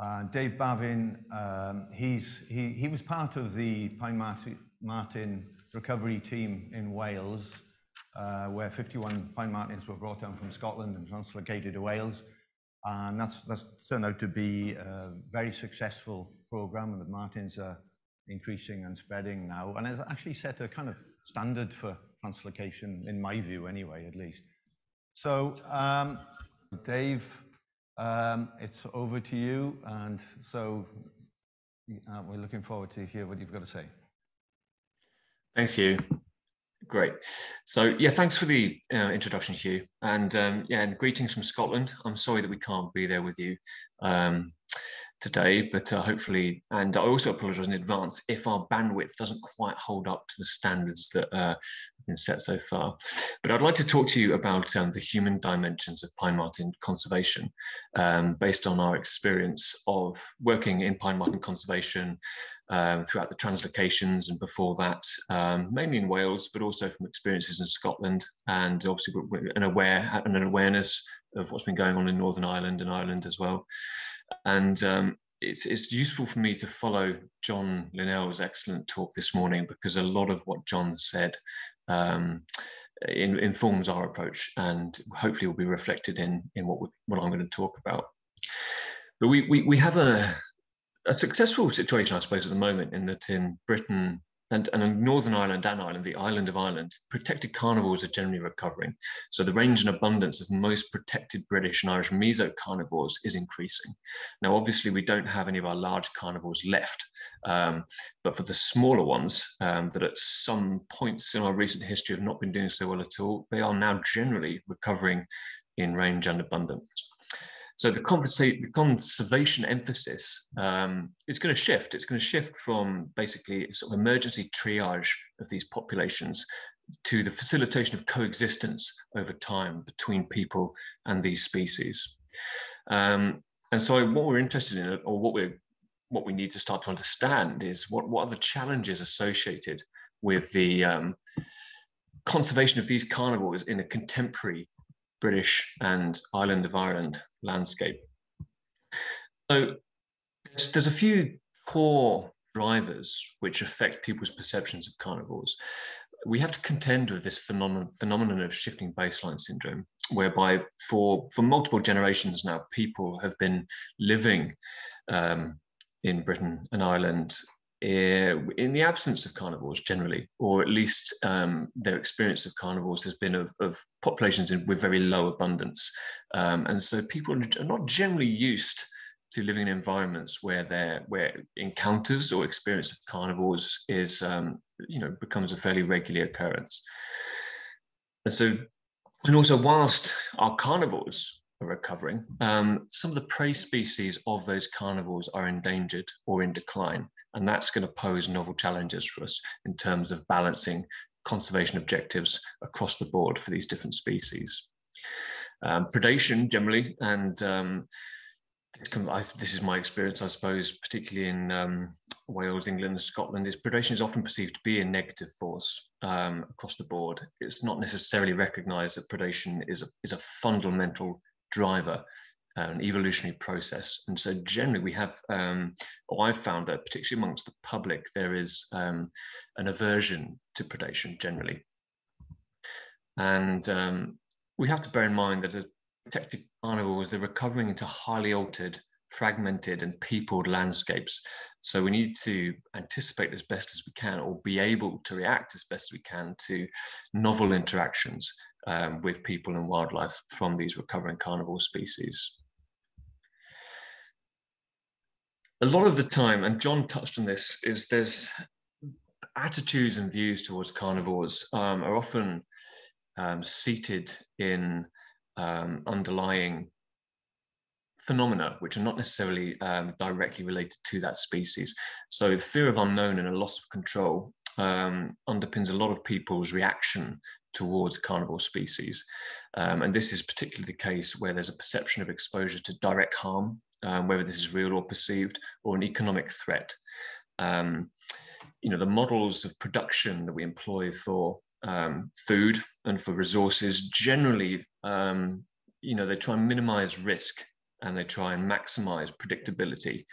Uh, Dave Bavin, um, he's, he, he was part of the Pine Marten recovery team in Wales, uh, where 51 pine martens were brought down from Scotland and translocated to Wales. And that's, that's turned out to be a very successful program, and the martens are increasing and spreading now. And has actually set a kind of standard for translocation, in my view, anyway, at least. So, um, Dave, it's over to you. And so uh, we're looking forward to hear what you've got to say. Thanks, Hugh. Great. So yeah, thanks for the uh, introduction, Hugh. And um, yeah, and greetings from Scotland. I'm sorry that we can't be there with you um, today, but uh, hopefully, and I also apologise in advance if our bandwidth doesn't quite hold up to the standards that uh, have been set so far. But I'd like to talk to you about um, the human dimensions of pine marten conservation, um, based on our experience of working in pine marten conservation um, throughout the translocations and before that, um, mainly in Wales, but also from experiences in Scotland and obviously an aware an awareness of what's been going on in Northern Ireland and Ireland as well. And um, it's, it's useful for me to follow John Linnell's excellent talk this morning because a lot of what John said um, in, informs our approach and hopefully will be reflected in, in what, we, what I'm going to talk about. But we, we, we have a, a successful situation, I suppose, at the moment in that in Britain and, and in Northern Ireland and Ireland, the island of Ireland, protected carnivores are generally recovering. So the range and abundance of most protected British and Irish mesocarnivores is increasing. Now, obviously, we don't have any of our large carnivores left, um, but for the smaller ones um, that at some points in our recent history have not been doing so well at all, they are now generally recovering in range and abundance. So the, the conservation emphasis um, it's going to shift. It's going to shift from basically sort of emergency triage of these populations to the facilitation of coexistence over time between people and these species. Um, and so what we're interested in, or what we're what we need to start to understand is what, what are the challenges associated with the um, conservation of these carnivores in a contemporary British and island of Ireland landscape. So there's, there's a few core drivers which affect people's perceptions of carnivores. We have to contend with this phenomenon, phenomenon of shifting baseline syndrome, whereby for, for multiple generations now, people have been living um, in Britain and Ireland in the absence of carnivores generally, or at least um, their experience of carnivores has been of, of populations in, with very low abundance. Um, and so people are not generally used to living in environments where their where encounters or experience of carnivores is um, you know becomes a fairly regular occurrence. And so, and also whilst our carnivores are recovering, um, some of the prey species of those carnivores are endangered or in decline. And that's going to pose novel challenges for us in terms of balancing conservation objectives across the board for these different species. Um, predation generally, and um, this is my experience, I suppose, particularly in um, Wales, England, Scotland, is predation is often perceived to be a negative force um, across the board. It's not necessarily recognised that predation is a, is a fundamental driver an evolutionary process. And so generally we have, um, or I've found that particularly amongst the public, there is um, an aversion to predation generally. And um, we have to bear in mind that as protected carnivores, they're recovering into highly altered, fragmented and peopled landscapes. So we need to anticipate as best as we can or be able to react as best as we can to novel interactions um, with people and wildlife from these recovering carnivore species. a lot of the time, and John touched on this, is there's attitudes and views towards carnivores um, are often um, seated in um, underlying phenomena which are not necessarily um, directly related to that species. So the fear of unknown and a loss of control um, underpins a lot of people's reaction towards carnivore species. Um, and this is particularly the case where there's a perception of exposure to direct harm um, whether this is real or perceived, or an economic threat. Um, you know, the models of production that we employ for um, food and for resources generally, um, you know, they try and minimize risk and they try and maximize predictability.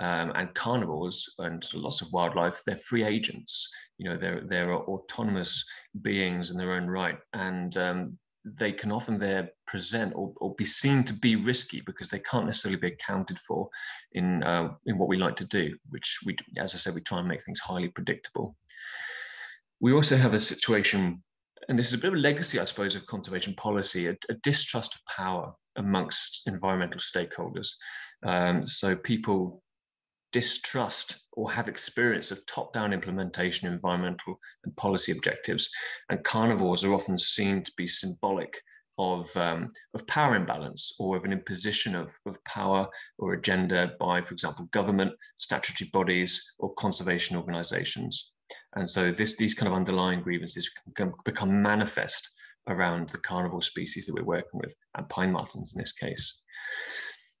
Um, and carnivores and lots of wildlife, they're free agents. You know, they're, they're autonomous beings in their own right. And um, they can often there present or, or, be seen to be risky because they can't necessarily be accounted for in uh, in what we like to do, which we, as I said, we try and make things highly predictable. We also have a situation, and this is a bit of a legacy, I suppose, of conservation policy, a, a distrust of power amongst environmental stakeholders. Um, so people distrust or have experience of top-down implementation environmental and policy objectives. And carnivores are often seen to be symbolic of, um, of power imbalance or of an imposition of, of power or agenda by, for example, government, statutory bodies, or conservation organizations. And so this, these kind of underlying grievances can become manifest around the carnivore species that we're working with, and pine martens in this case.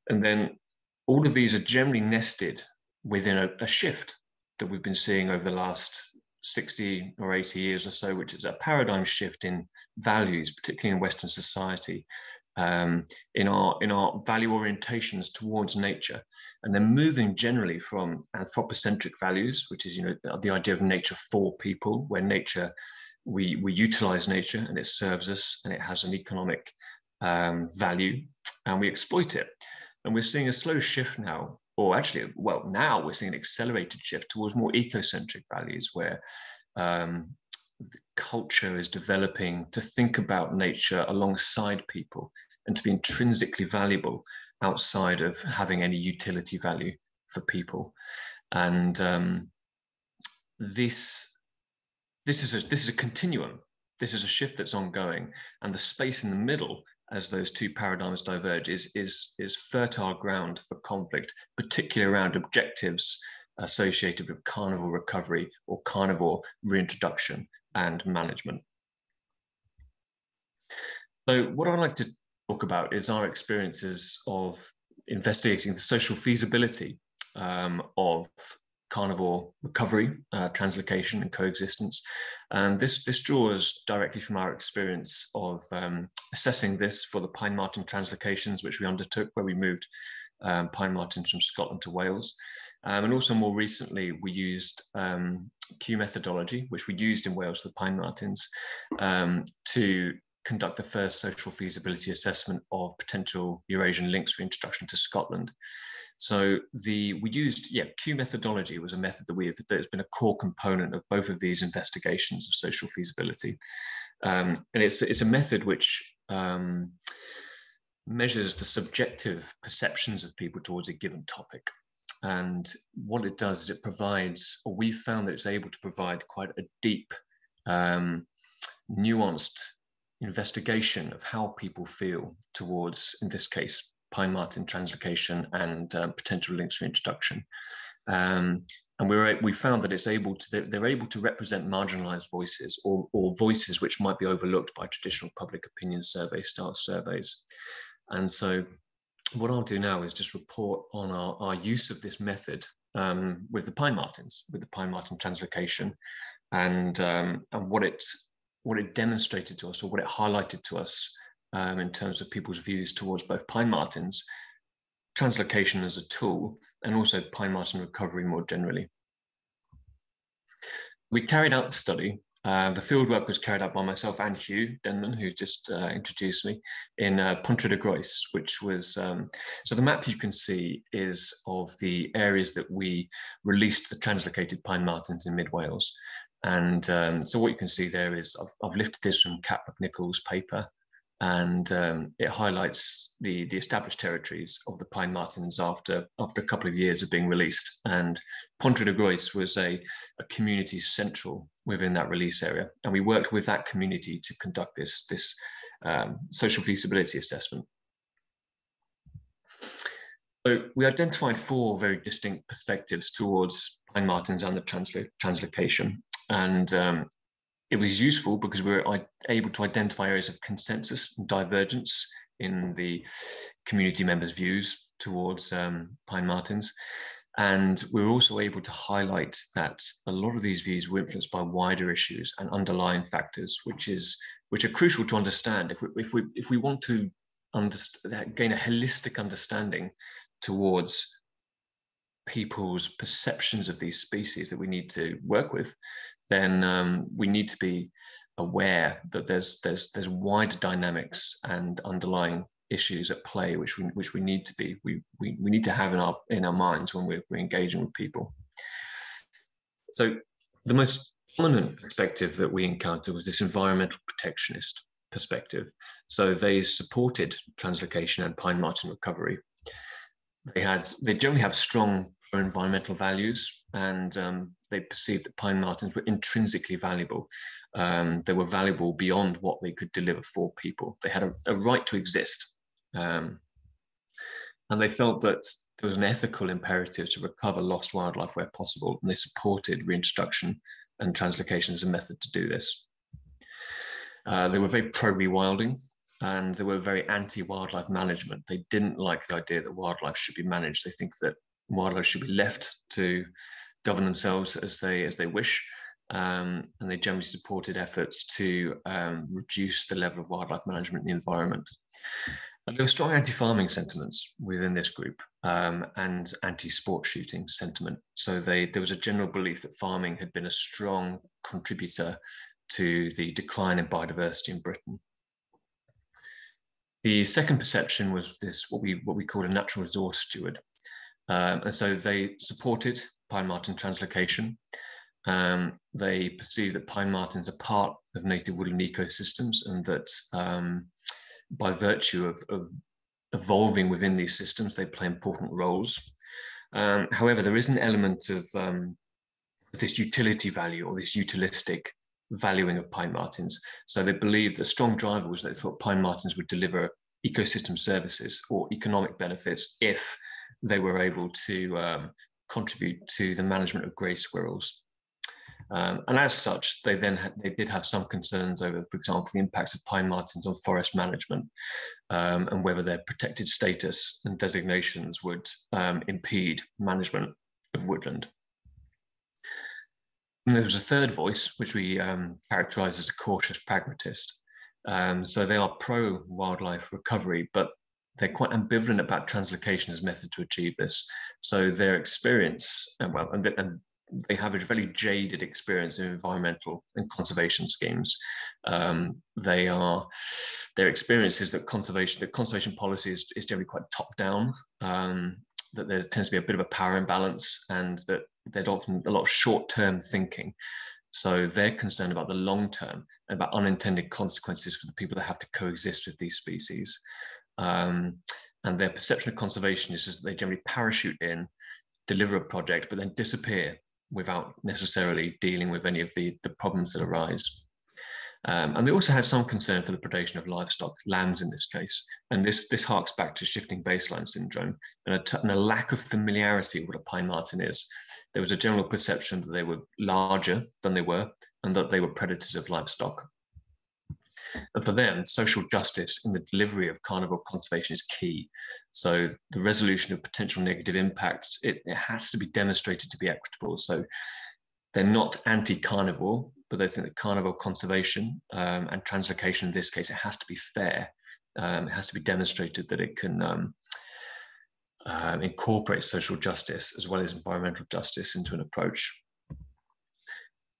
And then all of these are generally nested within a, a shift that we've been seeing over the last 60 or 80 years or so, which is a paradigm shift in values, particularly in Western society, um, in our in our value orientations towards nature, and then moving generally from anthropocentric values, which is you know the idea of nature for people, where nature we we utilize nature and it serves us and it has an economic um, value, and we exploit it, and we're seeing a slow shift now or actually, well, now we're seeing an accelerated shift towards more ecocentric values where um, the culture is developing to think about nature alongside people and to be intrinsically valuable outside of having any utility value for people. And um, this this is a this is a continuum. This is a shift that's ongoing, and the space in the middle as those two paradigms diverge is, is, is fertile ground for conflict, particularly around objectives associated with carnivore recovery or carnivore reintroduction and management. So what I'd like to talk about is our experiences of investigating the social feasibility um, of carnivore recovery, uh, translocation, and coexistence. And this, this draws directly from our experience of um, assessing this for the pine marten translocations, which we undertook, where we moved um, pine martens from Scotland to Wales. Um, and also more recently, we used um, Q methodology, which we used in Wales for the pine martens, um, to conduct the first social feasibility assessment of potential Eurasian lynx for introduction to Scotland. So the we used yeah Q methodology was a method that we have that has been a core component of both of these investigations of social feasibility, um, and it's it's a method which um, measures the subjective perceptions of people towards a given topic. And what it does is it provides, or we found that it's able to provide quite a deep, um, nuanced investigation of how people feel towards, in this case, Pine Marten translocation and um, potential lynx reintroduction. Um, and we were, we found that it's able to they're, they're able to represent marginalized voices or, or voices which might be overlooked by traditional public opinion survey style surveys. And so what I'll do now is just report on our, our use of this method um, with the pine martens, with the pine marten translocation, and um, and what it what it demonstrated to us or what it highlighted to us um, in terms of people's views towards both pine martens, translocation as a tool, and also pine marten recovery more generally. We carried out the study. Uh, the fieldwork was carried out by myself and Huw Denman, who just uh, introduced me, in uh, Pontrhydygroes, which was, um, so the map you can see is of the areas that we released the translocated pine martens in mid-Wales. And um, so what you can see there is I've, I've lifted this from Cat McNicol's paper, and um, it highlights the, the established territories of the pine martens after, after a couple of years of being released. And Pontrhydygroes was a, a community central within that release area. And we worked with that community to conduct this, this um, social feasibility assessment. So we identified four very distinct perspectives towards pine martens and the translo translocation. And um, it was useful because we were able to identify areas of consensus and divergence in the community members' views towards um, pine martens. And we were also able to highlight that a lot of these views were influenced by wider issues and underlying factors, which is which are crucial to understand if we if we if we want to gain a holistic understanding towards people's perceptions of these species that we need to work with, then um, we need to be aware that there's there's there's wider dynamics and underlying issues at play which we which we need to be we we, we need to have in our in our minds when we're, we're engaging with people. So the most prominent perspective that we encountered was this environmental protectionist perspective. So they supported translocation and pine marten recovery. They had they generally have strong environmental values, and um, they perceived that pine martens were intrinsically valuable. Um, they were valuable beyond what they could deliver for people. They had a, a right to exist, um, and they felt that there was an ethical imperative to recover lost wildlife where possible, and they supported reintroduction and translocation as a method to do this. Uh, they were very pro rewilding and they were very anti wildlife management. They didn't like the idea that wildlife should be managed. They think that wildlife should be left to govern themselves as they as they wish. Um, and they generally supported efforts to um, reduce the level of wildlife management in the environment. And there were strong anti-farming sentiments within this group um, and anti-sport shooting sentiment. So they, there was a general belief that farming had been a strong contributor to the decline in biodiversity in Britain. The second perception was this what we what we call a natural resource steward. Um, and so they supported pine marten translocation. Um, they perceive that pine martens are part of native woodland ecosystems and that um, by virtue of, of, evolving within these systems, they play important roles. Um, however, there is an element of um, this utility value or this utilistic valuing of pine martens. So they believe the strong driver was they thought pine martens would deliver ecosystem services or economic benefits if they were able to um, contribute to the management of grey squirrels. Um, and as such, they then had, they did have some concerns over, for example, the impacts of pine martens on forest management um, and whether their protected status and designations would um, impede management of woodland. And there was a third voice, which we um, characterize as a cautious pragmatist. Um, so they are pro wildlife recovery, but they're quite ambivalent about translocation as a method to achieve this. So their experience, and well, and, they, and they have a very jaded experience in environmental and conservation schemes. Um, they are their experience is that conservation, that conservation policy is, is generally quite top down. Um, that there tends to be a bit of a power imbalance, and that there's often a lot of short term thinking. So they're concerned about the long term and about unintended consequences for the people that have to coexist with these species. Um, and their perception of conservation is just that they generally parachute in, deliver a project, but then disappear without necessarily dealing with any of the, the problems that arise. Um, and they also had some concern for the predation of livestock, lambs in this case. And this, this harks back to shifting baseline syndrome and a, and a lack of familiarity with what a pine marten is. There was a general perception that they were larger than they were and that they were predators of livestock. And for them, social justice in the delivery of carnivore conservation is key. So the resolution of potential negative impacts, it, it has to be demonstrated to be equitable. So they're not anti-carnivore, but they think that carnivore conservation um, and translocation in this case, it has to be fair. Um, it has to be demonstrated that it can um, um incorporate social justice as well as environmental justice into an approach.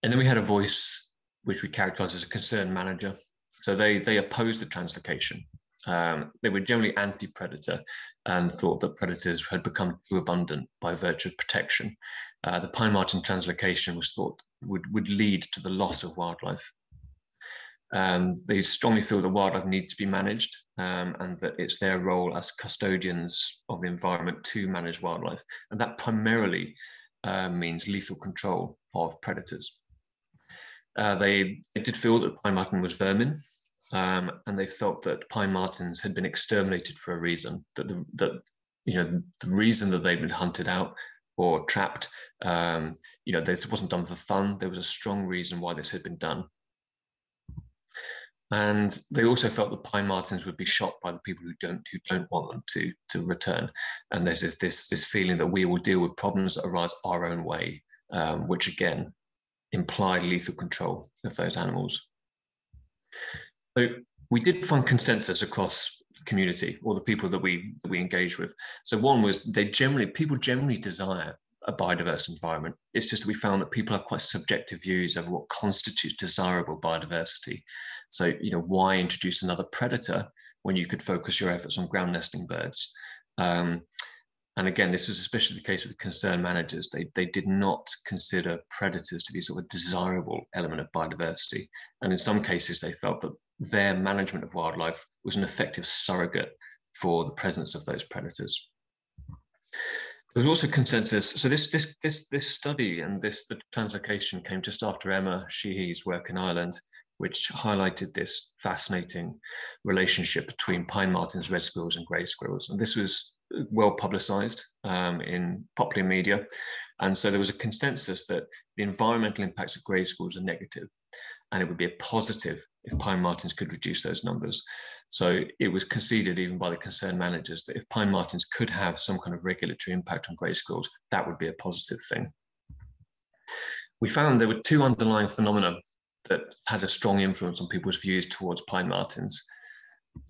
And then we had a voice which we characterize as a concerned manager. So they they opposed the translocation. Um, they were generally anti-predator and thought that predators had become too abundant by virtue of protection. Uh, the pine marten translocation was thought would, would lead to the loss of wildlife. Um, they strongly feel that wildlife needs to be managed um, and that it's their role as custodians of the environment to manage wildlife. And that primarily uh, means lethal control of predators. Uh, they, they, did feel that pine marten was vermin, um, and they felt that pine martens had been exterminated for a reason. That the that you know the reason that they'd been hunted out or trapped, um, you know, this wasn't done for fun. There was a strong reason why this had been done. And they also felt that pine martens would be shot by the people who don't who don't want them to to return. And there's this this, this feeling that we will deal with problems that arise our own way, um, which again implied lethal control of those animals. So we did find consensus across community or the people that we that we engage with. So one was they generally people generally desire a biodiverse environment. It's just that we found that people have quite subjective views over what constitutes desirable biodiversity. So, you know, why introduce another predator when you could focus your efforts on ground nesting birds? Um, and again, this was especially the case with the concerned managers. They, they did not consider predators to be sort of a desirable element of biodiversity. And in some cases, they felt that their management of wildlife was an effective surrogate for the presence of those predators. There was also consensus. So this this this this study and this the translocation came just after Emma Sheehy's work in Ireland, which highlighted this fascinating relationship between pine martens, red squirrels, and grey squirrels. And this was well publicized um, in popular media. And so there was a consensus that the environmental impacts of grey squirrels are negative, and it would be a positive if pine martens could reduce those numbers. So it was conceded even by the concerned managers that if pine martens could have some kind of regulatory impact on grey squirrels, that would be a positive thing. We found there were two underlying phenomena that had a strong influence on people's views towards pine martens.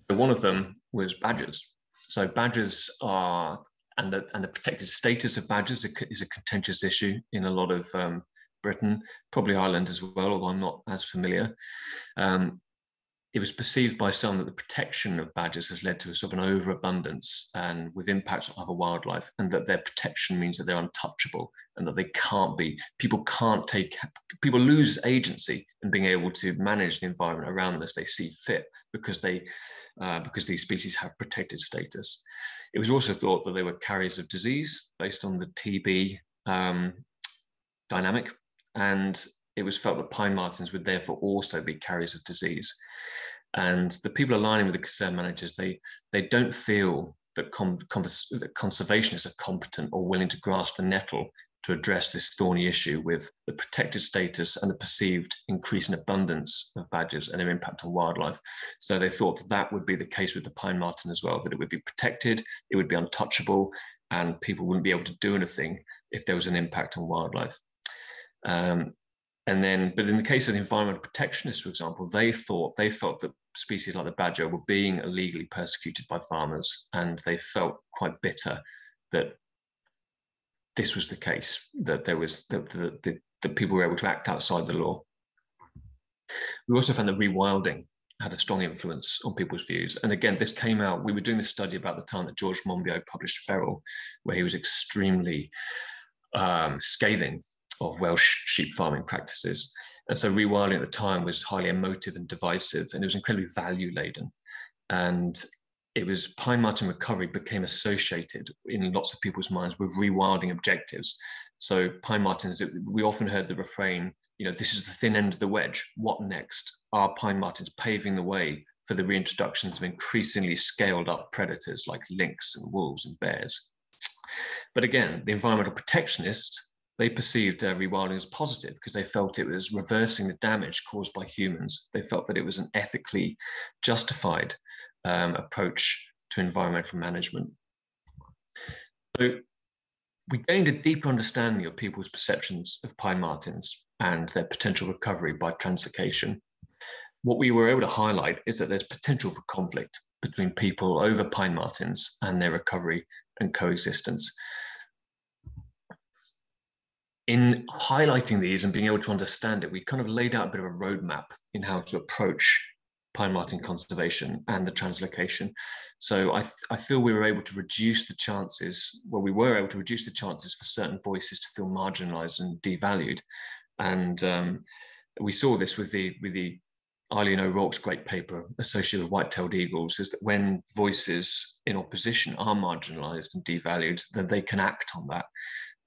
So one of them was badgers. So badgers are, and the, and the protected status of badgers is a contentious issue in a lot of um, Britain, probably Ireland as well, although I'm not as familiar. Um, it was perceived by some that the protection of badgers has led to a sort of an overabundance and with impacts on other wildlife, and that their protection means that they're untouchable and that they can't be, people can't take, people lose agency in being able to manage the environment around them as they see fit because they, uh, because these species have protected status. It was also thought that they were carriers of disease based on the TB um, dynamic, and it was felt that pine martens would therefore also be carriers of disease. And the people aligning with the concern managers, they, they don't feel that, con- that conservationists are competent or willing to grasp the nettle to address this thorny issue with the protected status and the perceived increase in abundance of badgers and their impact on wildlife. So they thought that, that would be the case with the pine marten as well, that it would be protected, it would be untouchable, and people wouldn't be able to do anything if there was an impact on wildlife. Um, and then, but in the case of the environmental protectionists, for example, they thought they felt that species like the badger were being illegally persecuted by farmers, and they felt quite bitter that this was the case, that there was that, the that people were able to act outside the law. We also found that rewilding had a strong influence on people's views. And again, this came out, we were doing this study about the time that George Monbiot published Feral, where he was extremely um, scathing of Welsh sheep farming practices. And so rewilding at the time was highly emotive and divisive, and it was incredibly value laden. And it was pine marten recovery became associated in lots of people's minds with rewilding objectives. So pine martens, we often heard the refrain, you know, this is the thin end of the wedge. What next? Are pine martens paving the way for the reintroductions of increasingly scaled up predators like lynx and wolves and bears? But again, the environmental protectionists they perceived uh, rewilding as positive because they felt it was reversing the damage caused by humans. They felt that it was an ethically justified um, approach to environmental management. So we gained a deeper understanding of people's perceptions of pine martens and their potential recovery by translocation. What we were able to highlight is that there's potential for conflict between people over pine martens and their recovery and coexistence in highlighting these and being able to understand it, we kind of laid out a bit of a roadmap in how to approach pine marten conservation and the translocation. So I, I feel we were able to reduce the chances, well, we were able to reduce the chances for certain voices to feel marginalized and devalued. And um, we saw this with the, with the Eileen O'Rourke's great paper associated with white-tailed eagles is that when voices in opposition are marginalized and devalued, then they can act on that.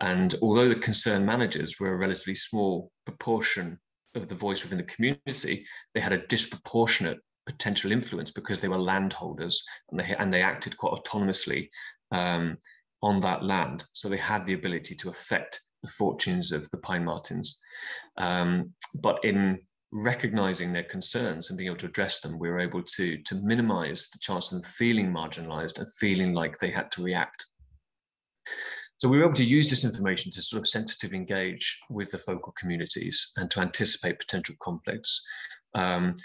And although the concerned managers were a relatively small proportion of the voice within the community, they had a disproportionate potential influence because they were landholders and they, and they acted quite autonomously um, on that land. So they had the ability to affect the fortunes of the pine martens. Um, but in recognizing their concerns and being able to address them, we were able to, to minimize the chance of them feeling marginalized and feeling like they had to react. So we were able to use this information to sort of sensitively engage with the focal communities and to anticipate potential conflicts. Um,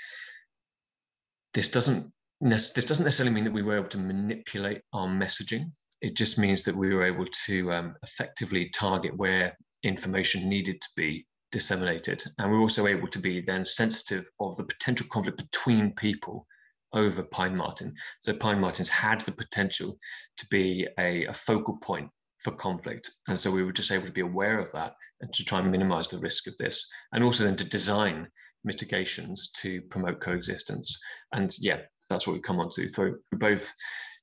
this doesn't this doesn't necessarily mean that we were able to manipulate our messaging. It just means that we were able to um, effectively target where information needed to be disseminated. And we're also able to be then sensitive of the potential conflict between people over Pine Marten. So Pine Martens had the potential to be a, a, focal point for conflict. And so we were just able to be aware of that and to try and minimize the risk of this. And also then to design mitigations to promote coexistence. And yeah, that's what we come on to through, both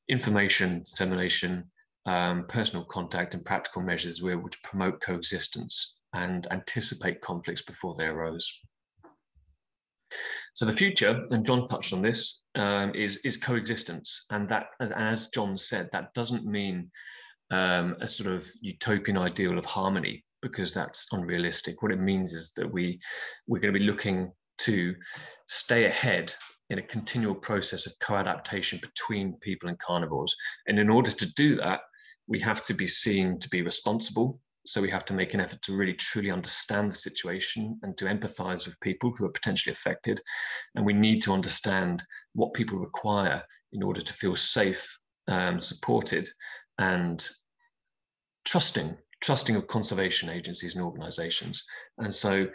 information dissemination, um, personal contact and practical measures, we're able to promote coexistence and anticipate conflicts before they arose. So the future, and John touched on this, um, is is coexistence, and that, as, as John said, that doesn't mean um, a sort of utopian ideal of harmony because that's unrealistic. What it means is that we we're going to be looking to stay ahead in a continual process of co-adaptation between people and carnivores. And in order to do that, we have to be seen to be responsible. So we have to make an effort to really truly understand the situation and to empathize with people who are potentially affected. And we need to understand what people require in order to feel safe, um, supported, and trusting trusting of conservation agencies and organizations. And so,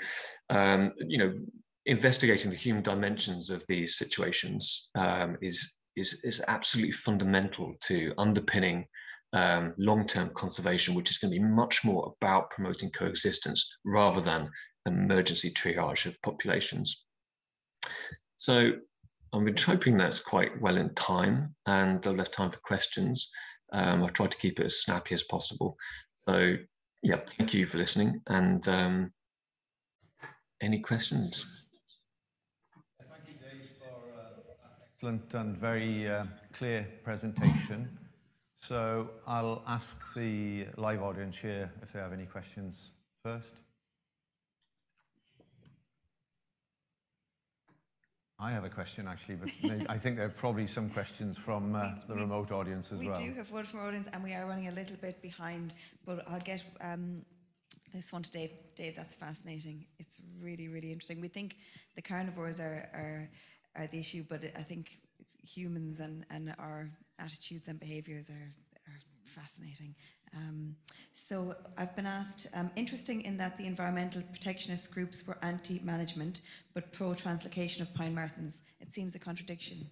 um, you know, investigating the human dimensions of these situations um, is, is, is absolutely fundamental to underpinning um, long-term conservation, which is going to be much more about promoting coexistence rather than emergency triage of populations. So I'm hoping that's quite well in time and I've left time for questions. Um, I've tried to keep it as snappy as possible. So yeah, thank you for listening and um, any questions? Thank you, Dave, for uh, excellent and very uh, clear presentation. So I'll ask the live audience here if they have any questions first. I have a question actually, but I think there are probably some questions from uh, the we, remote audience as we well. We do have one from audience and we are running a little bit behind, but I'll get um, this one to Dave. Dave, that's fascinating. It's really, really interesting. We think the carnivores are, are are the issue, but I think humans and, and our attitudes and behaviours are, are fascinating. Um, so I've been asked, um, interesting in that the environmental protectionist groups were anti-management, but pro-translocation of pine martens. It seems a contradiction.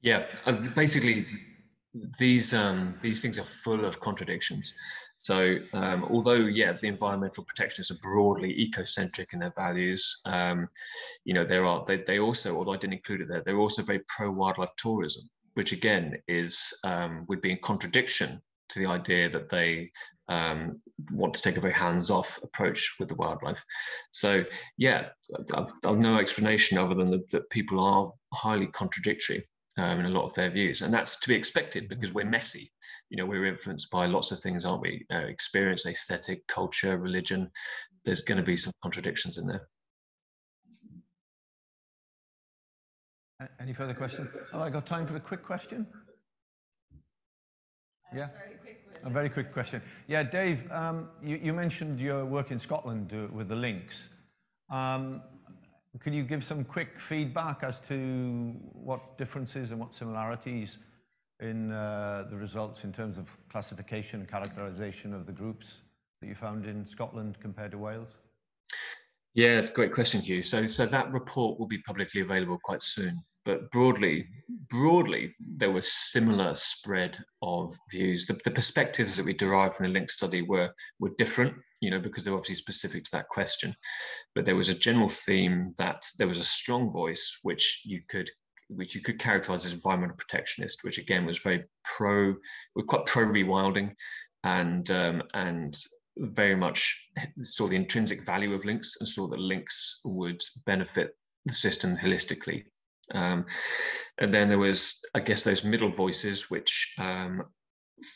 Yeah, uh, basically these um, these things are full of contradictions. So um, although yeah, the environmental protectionists are broadly ecocentric in their values, um, you know there are they, they also although I didn't include it there, they're also very pro wildlife tourism, which again is um, would be in contradiction to the idea that they um, want to take a very hands-off approach with the wildlife. So yeah, I've, I've no explanation other than the, that people are highly contradictory um, in a lot of their views. And that's to be expected because we're messy. You know, we're influenced by lots of things, aren't we? Uh, experience, aesthetic, culture, religion. There's going to be some contradictions in there. Any further questions? Oh, I got time for a quick question. Yeah. A very quick question. Yeah, Dave, um, you, you, mentioned your work in Scotland uh, with the lynx. Um, could you give some quick feedback as to what differences and what similarities in uh, the results in terms of classification and characterization of the groups that you found in Scotland compared to Wales? Yeah, it's a great question, Hugh. So, so that report will be publicly available quite soon but broadly, broadly, there was similar spread of views. The, the, perspectives that we derived from the lynx study were were different, you know, because they're obviously specific to that question. But there was a general theme that there was a strong voice which you could which you could characterize as environmental protectionist, which again was very pro, were quite pro rewilding, and um, and very much saw the intrinsic value of lynx and saw that lynx would benefit the system holistically um, and then there was, I guess, those middle voices which um,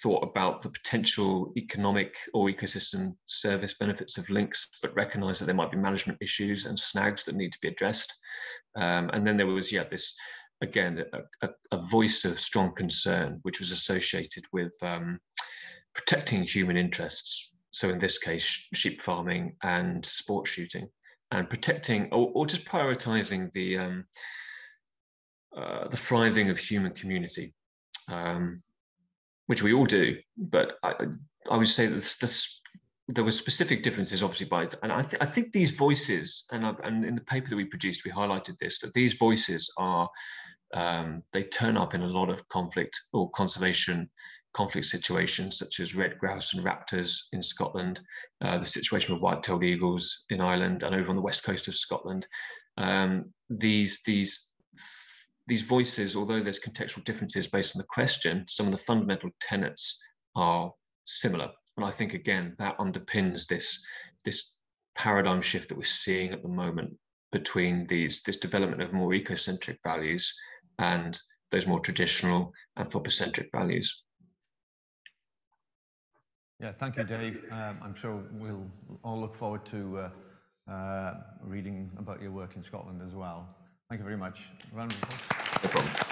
thought about the potential economic or ecosystem service benefits of lynx, but recognized that there might be management issues and snags that need to be addressed. Um, and then there was, yeah, this again a, a, a, voice of strong concern, which was associated with um, protecting human interests. So in this case, sheep farming and sport shooting, and protecting or, or just prioritizing the um, uh, the thriving of human community, um, which we all do. But I, I would say that this, this, there were specific differences, obviously, by and I, th- I think these voices, and I, and in the paper that we produced, we highlighted this that these voices are um, they turn up in a lot of conflict or conservation conflict situations, such as red grouse and raptors in Scotland, uh, the situation with white-tailed eagles in Ireland, and over on the west coast of Scotland. Um, these these these voices, although there's contextual differences based on the question, some of the fundamental tenets are similar. And I think again that underpins this this paradigm shift that we're seeing at the moment between these this development of more ecocentric values and those more traditional anthropocentric values. Yeah, thank you, Dave. Um, I'm sure we'll all look forward to uh, uh, reading about your work in Scotland as well. Thank you very much. No problem.